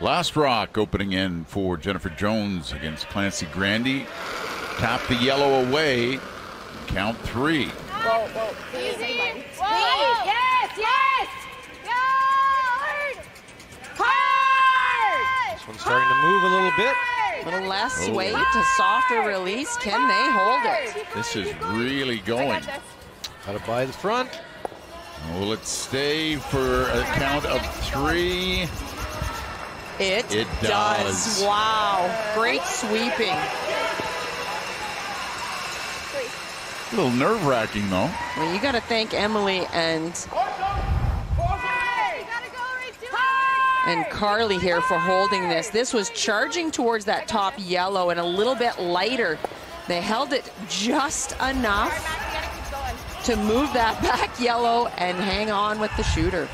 Last rock opening in for Jennifer Jones against Clancy Grandy. Tap the yellow away. Count three. Whoa, whoa. Easy. Whoa. Yes, yes. Hard. Hard. This one's starting to move a little bit. A little less Oh. weight, a softer release. Can they hold it? This is really going. Got to buy the front. Will it stay for a count of three? It, It does. Wow. Great sweeping. A little nerve wracking though. Well, you got to thank Emily and and Karlee here for holding this. This was charging towards that top yellow and a little bit lighter. They held it just enough to move that back yellow and hang on with the shooter.